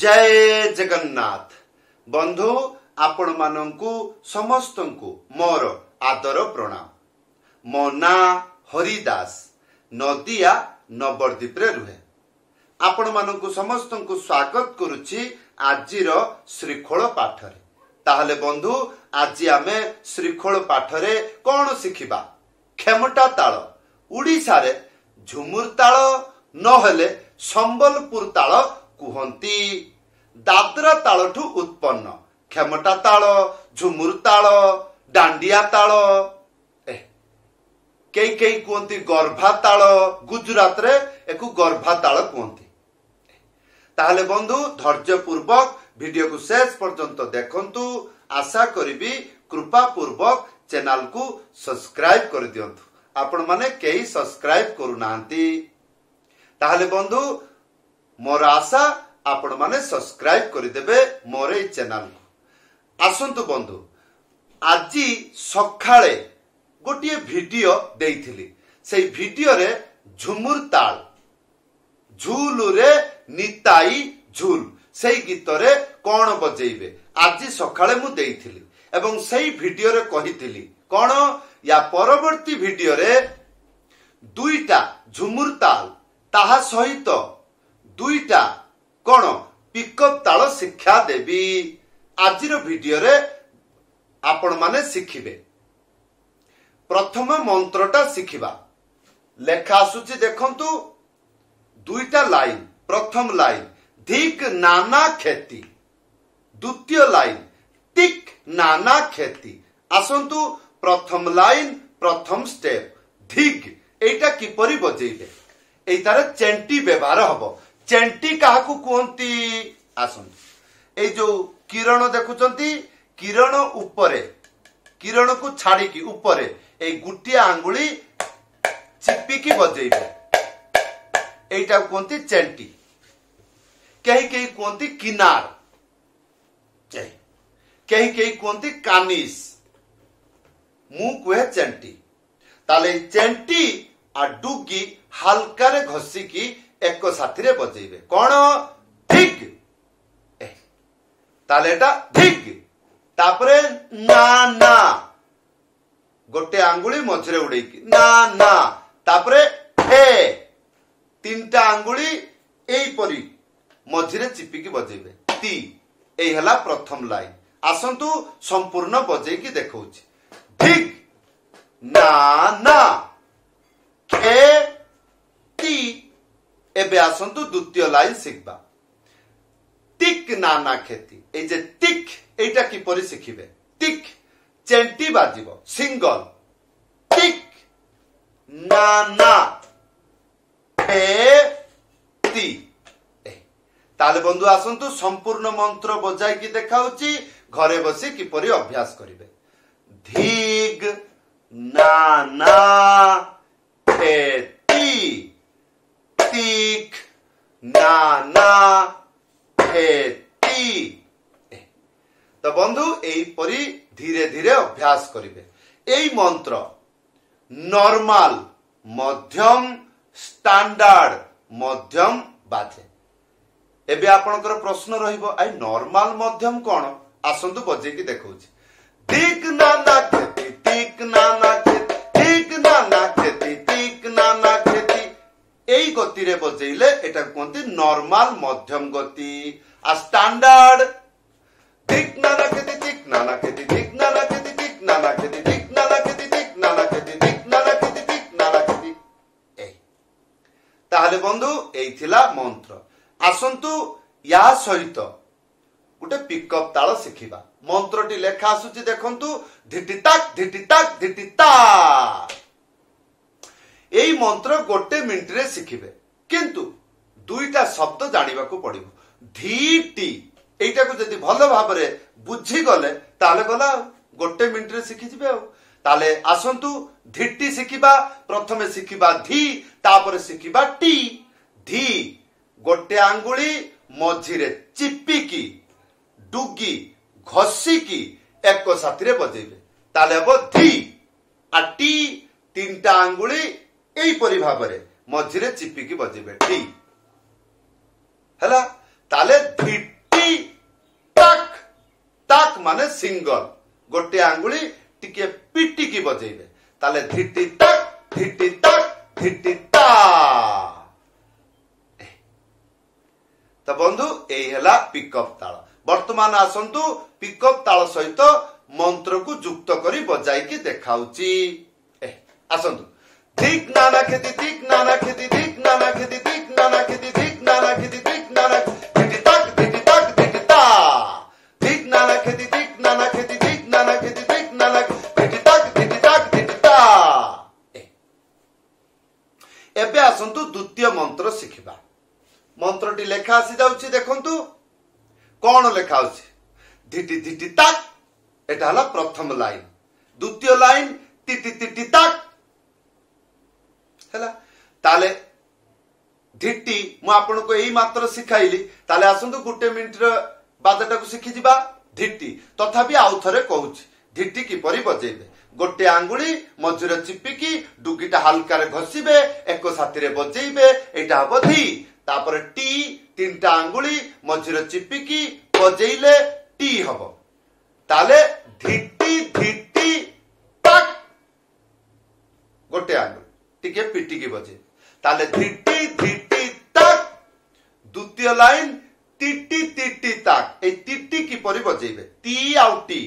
ଜୟ ଜଗନ୍ନାଥ ବନ୍ଧୁ ଆପଣମାନଙ୍କୁ ସମସ୍ତଙ୍କୁ ମୋର ଆଦର ପ୍ରଣାମ ମୋ ନାଁ ହରିଦାସ ନଦିଆ ନବରଦୀପରେ ରୁହେ ଆପଣମାନଙ୍କୁ ସମସ୍ତଙ୍କୁ ସ୍ୱାଗତ କରୁଛି ଆଜିର ଶ୍ରୀଖୋଳ ପାଠରେ ତାହେଲେ ବନ୍ଧୁ ଆଜି ଆମେ ଶ୍ରୀଖୋଳ ପାଠରେ କ'ଣ ଶିଖିବା କ୍ଷମତା ତାଳ ଓଡ଼ିଶାରେ ଝୁମୁର ତାଳ ନହେଲେ ସମ୍ବଲପୁର ତାଳ କୁହନ୍ତି ଦାଦ୍ରା ତାଳଠୁ ଉତ୍ପନ୍ନ କ୍ଷମତା ତାଳ ଝୁମୁର ତାଳ ଡାଣ୍ଡିଆ ତାଳ କେହି କେହି କୁହନ୍ତି ଗର୍ଭା ତାଳ ଗୁଜୁରାତରେ ଏକୁ ଗର୍ଭା ତାଳ କୁହନ୍ତି ତାହେଲେ ବନ୍ଧୁ ଧୈର୍ଯ୍ୟପୂର୍ବକ ଭିଡ଼ିଓକୁ ଶେଷ ପର୍ଯ୍ୟନ୍ତ ଦେଖନ୍ତୁ ଆଶା କରିବି କୃପାପୂର୍ବକ ଚ୍ୟାନେଲକୁ ସବସ୍କ୍ରାଇବ କରିଦିଅନ୍ତୁ ଆପଣମାନେ କେହି ସବସ୍କ୍ରାଇବ କରୁନାହାନ୍ତି ତାହେଲେ ବନ୍ଧୁ ମୋର ଆଶା ଆପଣମାନେ ସବସ୍କ୍ରାଇବ୍ କରିଦେବେ ମୋର ଏଇ ଚ୍ୟାନେଲକୁ ଆସନ୍ତୁ ବନ୍ଧୁ ଆଜି ସକାଳେ ଗୋଟିଏ ଭିଡ଼ିଓ ଦେଇଥିଲି ସେଇ ଭିଡ଼ିଓରେ ଝୁମୁର ତାଳ ଝୁଲରେ ନିତାଇ ଝୁଲ ସେଇ ଗୀତରେ କ'ଣ ବଜେଇବେ ଆଜି ସକାଳେ ମୁଁ ଦେଇଥିଲି ଏବଂ ସେଇ ଭିଡ଼ିଓରେ କହିଥିଲି କ'ଣ ୟା ପରବର୍ତ୍ତୀ ଭିଡ଼ିଓରେ ଦୁଇଟା ଝୁମୁର ତାଲ ତାହା ସହିତ ଦୁଇଟା କ'ଣ ପିକଅପ୍ ତାଳ ଶିକ୍ଷା ଦେବି ଆଜିର ଭିଡ଼ିଓରେ ଆପଣମାନେ ଶିଖିବେ ପ୍ରଥମ ମନ୍ତ୍ରଟା ଶିଖିବା ଲେଖା ଆସୁଛି ଦେଖନ୍ତୁ ଦୁଇଟା ଲାଇନ୍ ପ୍ରଥମ ଲାଇନ୍ ଧିକ୍ ନାନା କ୍ଷତି ଦ୍ୱିତୀୟ ଲାଇନ୍ ଟିକ୍ ନାନା କ୍ଷତି ଆସନ୍ତୁ ପ୍ରଥମ ଲାଇନ୍ ପ୍ରଥମ ଷ୍ଟେପ୍ ଧିକ୍ ଏଇଟା କିପରି ବଜେଇବେ ଏଇଟାରେ ଚେଣ୍ଟି ବ୍ୟବହାର ହବ ଚେଣ୍ଟି କାହାକୁ କୁହନ୍ତି ଆସନ୍ତୁ ଏଇ ଯୋଉ କିରଣ ଦେଖୁଛନ୍ତି କିରଣ ଉପରେ କିରଣକୁ ଛାଡିକି ଉପରେ ଏଇ ଗୋଟିଏ ଆଙ୍ଗୁଳି ଚିପିକି ବଜେଇବେ ଏଇଟାକୁ କୁହନ୍ତି ଚେଣ୍ଟି କେହି କେହି କୁହନ୍ତି କିନାର କେହି କେହି କୁହନ୍ତି କାନିସ୍ ମୁଁ କୁହେ ଚେଣ୍ଟି ତାହେଲେ ଚେଣ୍ଟି আর ডুগি হালকারে ঘষিকি ଏକ ସାଥିରେ ବଜେଇବେ କଣ ଠିକ ତାହେଲେ ଏଟା ଠିକ ତାପରେ ନା ନା ଗୋଟେ ଆଙ୍ଗୁଳି ମଝିରେ ଉଡେଇକି ନା ନା ତାପରେ ହେ ତିନିଟା ଆଙ୍ଗୁଳି ଏଇପରି ମଝିରେ ଚିପିକି ବଜେଇବେ ତି ଏଇ ହେଲା ପ୍ରଥମ ଲାଇନ ଆସନ୍ତୁ ସମ୍ପୂର୍ଣ୍ଣ ବଜେଇକି ଦେଖଉଛି ଠିକ ନା ନା ଖେ ଏବେ ଆସନ୍ତୁ ଦ୍ୱିତୀୟ ଲାଇନ ଶିଖିବା ଟିକ୍ ନାନା କ୍ଷତି ଏଇ ଯେ ଟିକ୍ ଏଇଟା କିପରି ଶିଖିବେ ଟିକ୍ ଚେଣ୍ଟି ବାଜିବ ସିଙ୍ଗଲ ଟିକ୍ ନାନା କ୍ଷତି তাহলে বন্ধু আসন্তু সম্পূর্ণ মন্ত্র বজাইকি দেখাচ্ছি ঘরে বসে কিপরি অভ্যাস করবে ধীগ না না খেতি 띡 나나 হেতি তো বন্ধু এইপরি ধীরে ধীরে অভ্যাস করিবে এই মন্ত্র নর্মাল মধ্যম স্ট্যান্ডার্ড মধ্যম বাধে এবে আপনার প্রশ্ন রহব আই নর্মাল মধ্যম কোণ আসন্তু বজেকি দেখছি দিক না না খেতি দিক না না খেতি দিক না না খেতি এই গতিরে বজাইলে এটা কুহতি নর্মাল মধ্যম গতি আর স্ট্যান্ডার্ড ঠিক ঠিক না না না না কেতি কেতি ঠিক না না কেতি ঠিক না না কেতি ঠিক না না কেতি ঠিক না না কেতি ঠিক না না কেতি ঠিক না না কেতি এই তাহলে বন্ধু এই লা মন্ত্র আসন্তু ইয়া সহিত ଗୋଟେ পিকআপ তাল শিখিবা মন্ত্রটি লেখা আসুচি দেখন্তু ধিটি ତାକ୍ ধিটি ତାକ୍ ধিটি ତାକ୍ এই মন্ত্র ଗୋଟେ ମିନିଟରେ ଶିଖିବେ କିନ୍ତୁ ଦୁଇଟା ଶବ୍ଦ ଜାଣିବାକୁ ପଡିବ ଧି ଟି ଏଇଟାକୁ ଯଦି ଭଲ ଭାବରେ ବୁଝିଗଲେ ତାହେଲେ ଗଲା ଆଉ ଗୋଟେ ମିନିଟରେ ଶିଖିଯିବେ ଆଉ ତାହେଲେ ଆସନ୍ତୁ ଧିଟି ଶିଖିବା ପ୍ରଥମେ ଶିଖିବା ଧି ତାପରେ ଶିଖିବା ଟି ଧି ଗୋଟେ ଆଙ୍ଗୁଳି ମଝିରେ ଚିପିକି ଡୁଗି ଘଷିକି ଏକ ସାଥିରେ ବଜେଇବେ ତାହେଲେ ହେବ ଧି আর টি তিনটা আঙ্গুলি এইপরি ভাবে ମଝିରେ ଚିପିକି ବଜିବେ ଟି ହେଲା ତାହେଲେ ଧିଟି ତାକ୍ ତାକ୍ ମାନେ ସିଙ୍ଗଲ ଗୋଟିଏ ଆଙ୍ଗୁଳି ଟିକେ ପିଟିକି ବଜେଇବେ ତାହେଲେ ଧିଟି ତାକ୍ ଧିଟି ତାକ୍ ଧିଟି ତା ତ ବନ୍ଧୁ ଏଇ ହେଲା ପିକଅପ୍ ତାଳ ବର୍ତ୍ତମାନ ଆସନ୍ତୁ ପିକଅପ୍ ତାଳ ସହିତ ମନ୍ତ୍ରକୁ ଯୁକ୍ତ କରି ବଜାଇକି ଦେଖାଉଛି ଆସନ୍ତୁ দিক নানা খেতি দিক নানা খেতি দিক নানা খেতি দিক নানা খেতি দিক নানা খেতি দিক নানা দিটি তাক দিটি তাক দিটি তা দিক নানা খেতি দিক নানা খেতি দিক নানা খেতি দিক নানা দিটি তাক দিটি তাক দিটি তা এবে আসন্তু দ্বিতীয় মন্ত্র শিখিবা মন্ত্রটি লেখা আসি যাচ্ছে দেখন্তু কোন লেখা হচ্ছে ধিটি ধিটি তাক এটা হলো প্রথম লাইন দ্বিতীয় লাইন তিটি তিটি তাক ହେଲା ତାହେଲେ ଢିଟି ମୁଁ ଆପଣଙ୍କୁ ଏଇ ମାତ୍ର ଶିଖାଇଲି ତାହେଲେ ଆସନ୍ତୁ ଗୋଟେ ମିନିଟର ବାଦଟାକୁ ଶିଖିଯିବା ଢିଟି ତଥାପି ଆଉ ଥରେ କହୁଛି ଢିଟି କିପରି ବଜେଇବେ ଗୋଟେ ଆଙ୍ଗୁଳି ମଝିରେ ଚିପିକି ଡୁଗିଟା ହାଲକାରେ ଘଷିବେ ଏକ ସାଥିରେ ବଜେଇବେ ଏଇଟା ହବ ଧି ତାପରେ ଟି ତିନିଟା ଆଙ୍ଗୁଳି ମଝିରେ ଚିପିକି ବଜେଇଲେ ଟି ହବ ତାହେଲେ ଧିଟି ଧିଟି ଗୋଟେ ଆଙ୍ଗୁଳି ଟିକେ ପିଟିକି ବଜେ ତାହେଲେ ଧିଟି ଧିଟି ତାକ ଦ୍ୱିତୀୟ ଲାଇନ ତିଟି ତିଟି ତାକ ଏଇ ତିଟି କିପରି ବଜେଇବେ ତି ଆଉ ଟି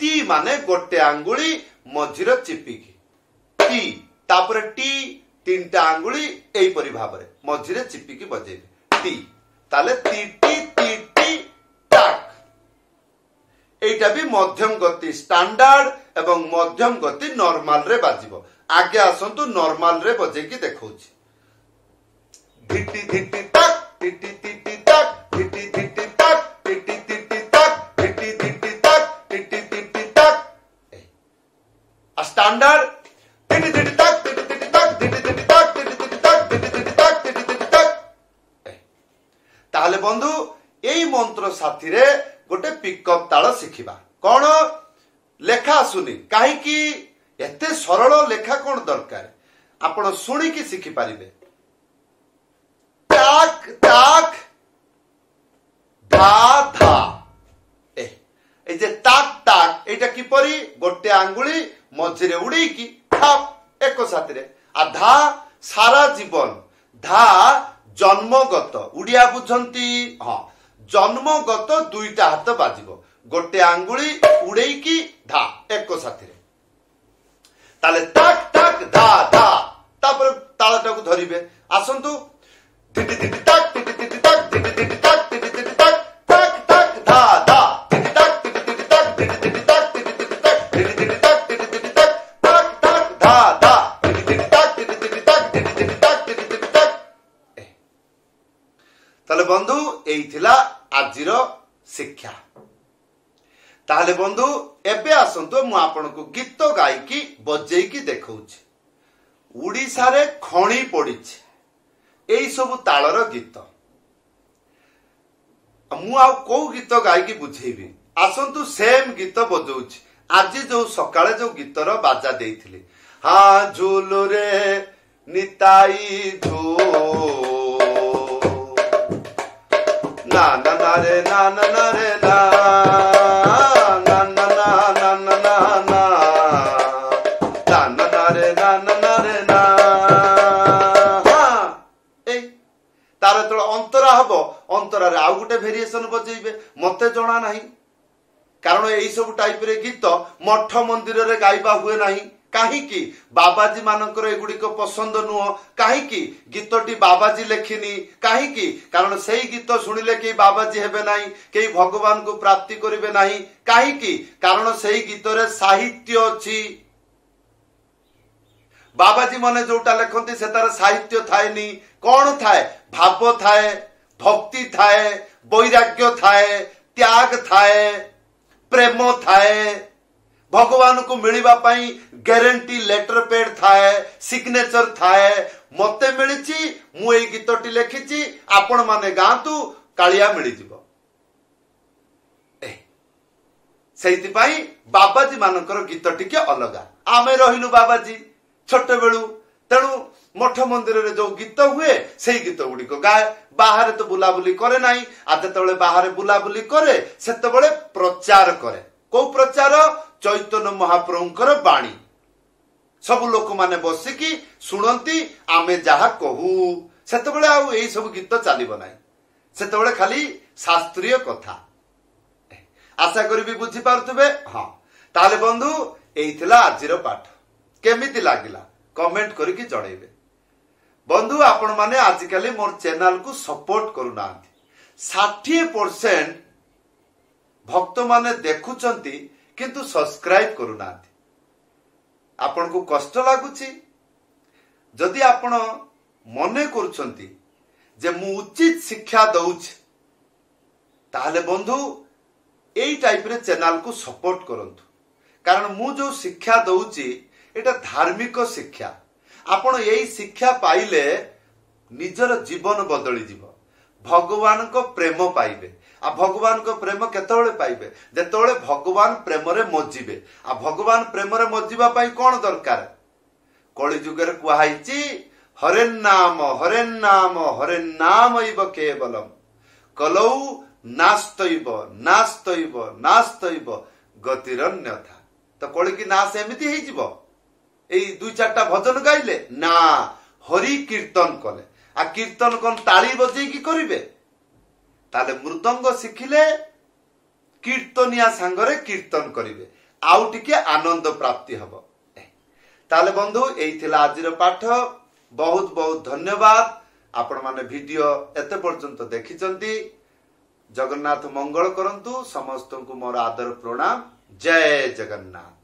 ଟି ମାନେ ଗୋଟେ ଆଙ୍ଗୁଳି ମଝିରେ ଚିପିକି ଟି ତାପରେ ଟି ତିନିଟା ଆଙ୍ଗୁଳି ଏଇପରି ଭାବରେ ମଝିରେ ଚିପିକି ବଜେଇବେ ଟି ତାହେଲେ ତିଟି ତିଟି ତାକ এইটা বি মধ্যম গতি স্ট্যান্ডার্ড এবং মধ্যম গতি নর্মাল রে বাজিব ଆଗେ ଆସନ୍ତୁ ନର୍ମାଲରେ ବଜେଇକି ଦେଖଉଛି ଧିଟି ଧିଟି ତାକ ଟିଟି ଟିଟି ତାକ ଧିଟି ଧିଟି ତାକ ଟିଟି ଟିଟି ତାକ ଧିଟି ଧିଟି ତାକ ଟିଟି ଟିଟି ତାକ ଷ୍ଟାଣ୍ଡାର୍ଡ ଧିଟି ଧିଟି ତାକ ଧିଟି ଧିଟି ତାକ ଧିଟି ଧିଟି ତାକ ଧିଟି ଧିଟି ତାକ ଧିଟି ଧିଟି ତାକ ଧିଟି ଧିଟି ତାକ ତାହେଲେ ବନ୍ଧୁ ଏଇ ମନ୍ତ୍ର ସାଥିରେ ଗୋଟେ ପିକଅପ୍ ତାଳ ଶିଖିବା କ'ଣ ଲେଖା ଆସୁନି କାହିଁକି ଏତେ ସରଳ ଲେଖା କ'ଣ ଦରକାର ଆପଣ ଶୁଣିକି ଶିଖିପାରିବେ ତାକ୍ ତାକ୍ ଧା ଧା ଏ ଯେ ତାକ୍ ତାକ୍ ଏଇଟା କିପରି ଗୋଟେ ଆଙ୍ଗୁଳି ମଝିରେ ଉଡେଇକି ଥାପ୍ ଏକ ସାଥିରେ ଆଉ ଧା ସାରା ଜୀବନ ଧା ଜନ୍ମଗତ ଉଡ଼ିଆ ବୁଝନ୍ତି ହଁ ଜନ୍ମଗତ ଦୁଇଟା ହାତ ବାଜିବ ଗୋଟେ ଆଙ୍ଗୁଳି ଉଡେଇକି ଧା ଏକ ସାଥିରେ তাহলে তাক তাক ধা ধা তারপরে তালাটাকে ধরিবে আসন্তু তিটি তিটি টাক তিটি তিটি টাক তিটি তিটি টাক তিটি তিটি টাক টাক টাক দা দা তিটি টাক তিটি তিটি টাক তিটি তিটি তাহলে বন্ধু এই থিলা আজির শিক্ষা ତାହେଲେ ବନ୍ଧୁ ଏବେ ଆସନ୍ତୁ ମୁଁ ଆପଣଙ୍କୁ ଗୀତ ଗାଇକି ବଜେଇକି ଦେଖଉଛି ଓଡ଼ିଶାରେ ଖଣି ପଡିଛି ଏଇସବୁ ତାଳର ଗୀତ ମୁଁ ଆଉ କୋଉ ଗୀତ ଗାଇକି ବୁଝେଇବି ଆସନ୍ତୁ ସେମ୍ ଗୀତ ବଜଉଛି ଆଜି ଯୋଉ ସକାଳେ ଯୋଉ ଗୀତର ବାଜା ଦେଇଥିଲି ହା ଝୁଲରେ ନିତାଇ ଝୋ ନା ନା ରେ ନା ନା ରେ ନା রে না না রে না এই ତାର ଯେତେବେଳେ ଅନ୍ତରା ହବ ଅନ୍ତରାରେ ଆଉ ଗୋଟେ ଭେରିଏସନ ବଜେଇବେ ମତେ ଜଣା ନାହିଁ କାରଣ ଏଇସବୁ ଟାଇପର ଗୀତ ମଠ ମନ୍ଦିରରେ ଗାଇବା ହୁଏ ନାହିଁ କାହିଁକି ବାବାଜୀ ମାନଙ୍କର ଏଗୁଡିକ ପସନ୍ଦ ନୁହଁ କାହିଁକି ଗୀତଟି ବାବାଜୀ ଲେଖିନି କାହିଁକି କାରଣ ସେଇ ଗୀତ ଶୁଣିଲେ କେହି ବାବାଜୀ ହେବେ ନାହିଁ କେହି ଭଗବାନଙ୍କୁ ପ୍ରାପ୍ତି କରିବେ ନାହିଁ କାହିଁକି କାରଣ ସେଇ ଗୀତରେ ସାହିତ୍ୟ ଅଛି ବାବାଜୀ ମାନେ ଯୋଉଟା ଲେଖନ୍ତି ସେତାର ସାହିତ୍ୟ ଥାଏନି କ'ଣ ଥାଏ ଭାବ ଥାଏ ଭକ୍ତି ଥାଏ ବୈରାଗ୍ୟ ଥାଏ ତ୍ୟାଗ ଥାଏ ପ୍ରେମ ଥାଏ ଭଗବାନଙ୍କୁ ମିଳିବା ପାଇଁ ଗ୍ୟାରେଣ୍ଟି ଲେଟର ପେଡ୍ ଥାଏ ସିଗ୍ନେଚର ଥାଏ ମତେ ମିଳିଛି ମୁଁ ଏଇ ଗୀତଟି ଲେଖିଛି ଆପଣମାନେ ଗାଆନ୍ତୁ କାଳିଆ ମିଳିଯିବ ସେଇଥିପାଇଁ ବାବାଜୀ ମାନଙ୍କର ଗୀତ ଟିକେ ଅଲଗା ଆମେ ରହିଲୁ ବାବାଜୀ ଛୋଟବେଳୁ ତେଣୁ ମଠ ମନ୍ଦିରରେ ଯୋଉ ଗୀତ ହୁଏ ସେଇ ଗୀତ ଗୁଡିକ ଗାଏ ବାହାରେ ତ ବୁଲାବୁଲି କରେ ନାହିଁ ଆଉ ଯେତେବେଳେ ବାହାରେ ବୁଲାବୁଲି କରେ ସେତେବେଳେ ପ୍ରଚାର କରେ କୋଉ ପ୍ରଚାର ଚୈତନ୍ୟ ମହାପ୍ରଭୁଙ୍କର ବାଣୀ ସବୁ ଲୋକମାନେ ବସିକି ଶୁଣନ୍ତି ଆମେ ଯାହା କହୁ ସେତେବେଳେ ଆଉ ଏଇ ସବୁ ଗୀତ ଚାଲିବ ନାହିଁ ସେତେବେଳେ ଖାଲି ଶାସ୍ତ୍ରୀୟ କଥା ଆଶା କରିବି ବୁଝିପାରୁଥିବେ ହଁ ତାହେଲେ ବନ୍ଧୁ ଏଇ ଥିଲା ଆଜିର ପାଠ কেমিতি লাগিলা কমেন্ট করিকি জনাইবে বন্ধু আপন মানে আজিকালি মোর চ্যানেল কু সপোর্ট করুনা ষাঠিয়ে পরসেন্ট ভক্ত মানে দেখুচন্তি কিন্তু সবসক্রাইব করুনা ଆପଣଙ୍କୁ କଷ୍ଟ ଲାଗୁଛି ଯଦି ଆପଣ ମନେ କରୁଛନ୍ତି ଯେ ମୁଁ ଉଚିତ ଶିକ୍ଷା ଦଉଛି ତାହେଲେ ବନ୍ଧୁ ଏଇ ଟାଇପ୍ରେ ଚ୍ୟାନେଲକୁ ସପୋର୍ଟ କରନ୍ତୁ କାରଣ ମୁଁ ଯେଉଁ ଶିକ୍ଷା ଦଉଛି ଏଇଟା ଧାର୍ମିକ ଶିକ୍ଷା ଆପଣ ଏଇ ଶିକ୍ଷା ପାଇଲେ ନିଜର ଜୀବନ ବଦଳିଯିବ ଭଗବାନଙ୍କ ପ୍ରେମ ପାଇବେ ଆଉ ଭଗବାନଙ୍କ ପ୍ରେମ କେତେବେଳେ ପାଇବେ ଯେତେବେଳେ ଭଗବାନ ପ୍ରେମରେ ମଜିବେ ଆଉ ଭଗବାନ ପ୍ରେମରେ ମଜିବା ପାଇଁ କଣ ଦରକାର କଳିଯୁଗରେ କୁହାହେଇଛି ହରେନ୍ ନାମ ହରେନ୍ ନାମ ହରେନ୍ ନାମ ଇବ କେବଲମ କଲଉ ନାସ୍ତଇବ ନାସ୍ତଇବ ନାସ୍ତଇବ ଗତିର ନ୍ୟଥା ତ କଳିକି ନାଶ ଏମିତି ହେଇଯିବ এই দুই চারটা ভজন গাইলে না হরি কীর্তন কলে আর কীর্তন কোন তালি বজিয়ে কি করিবে তাহলে মৃদঙ্গ শিখিলে কীর্তনিয়া সাঙ্গরে কীর্তন করিবে ଆଉ ଟିକେ ଆନନ୍ଦ ପ୍ରାପ୍ତି ହବ ତାହେଲେ ବନ୍ଧୁ ଏଇ ଥିଲା ଆଜିର ପାଠ ବହୁତ ବହୁତ ଧନ୍ୟବାଦ ଆପଣମାନେ ଭିଡ଼ିଓ ଏତେ ପର୍ଯ୍ୟନ୍ତ ଦେଖିଛନ୍ତି ଜଗନ୍ନାଥ ମଙ୍ଗଳ କରନ୍ତୁ ସମସ୍ତଙ୍କୁ ମୋର ଆଦର ପ୍ରଣାମ ଜୟ ଜଗନ୍ନାଥ